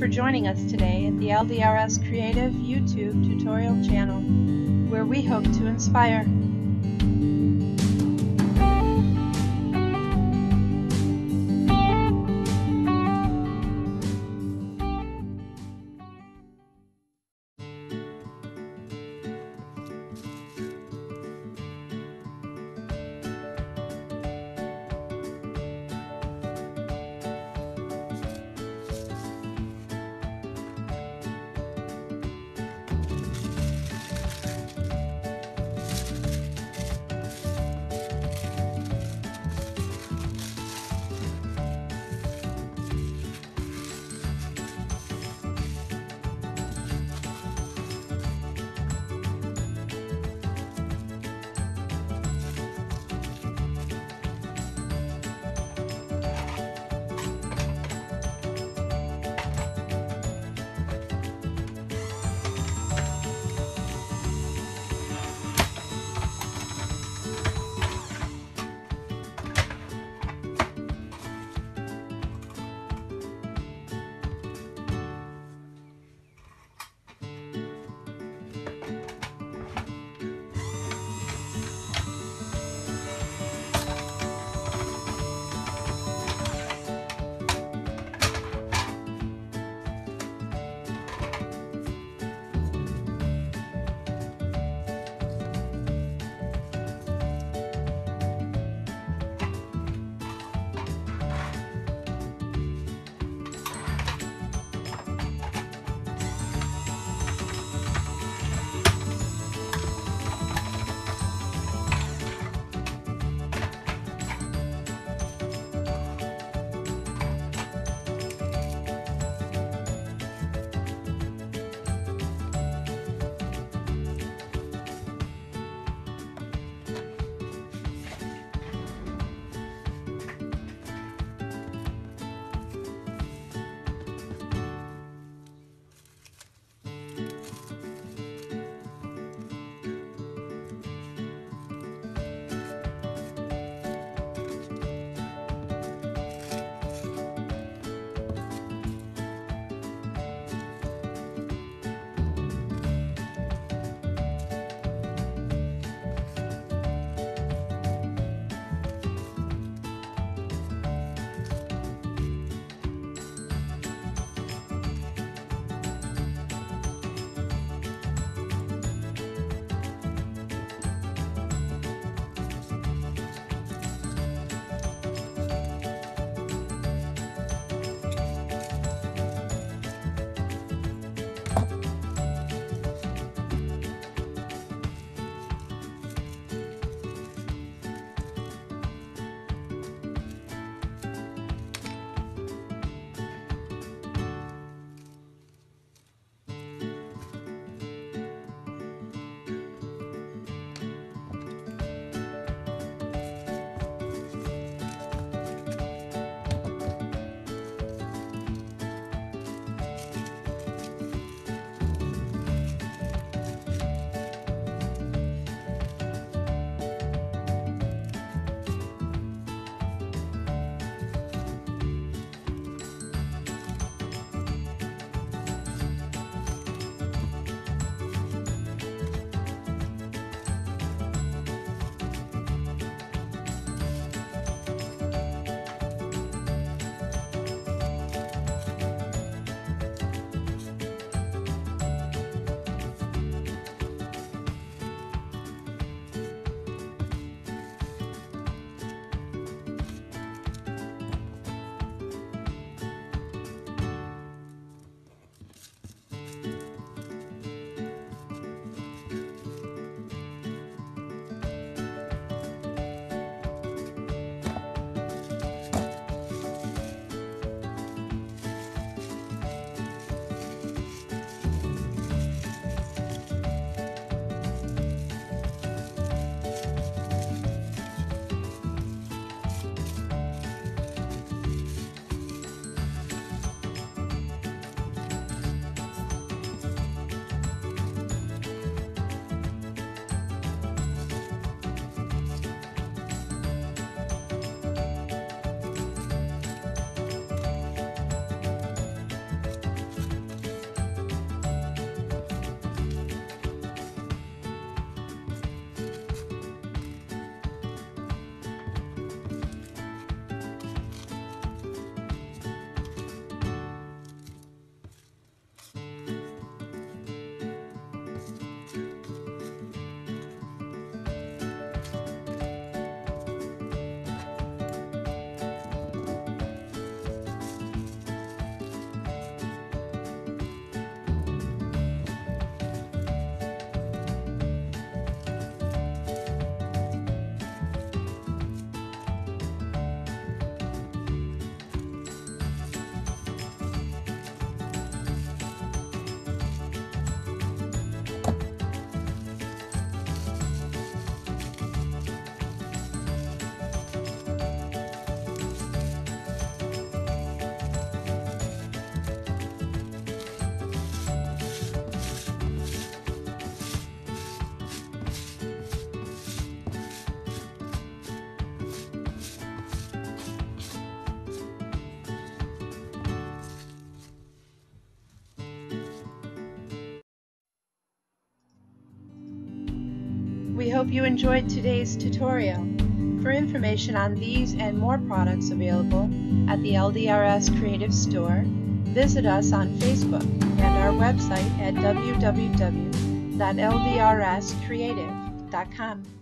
for joining us today at the LDRS Creative YouTube tutorial channel, where we hope to inspire. We hope you enjoyed today's tutorial. For information on these and more products available at the LDRS Creative Store, visit us on Facebook and our website at www.ldrscreative.com.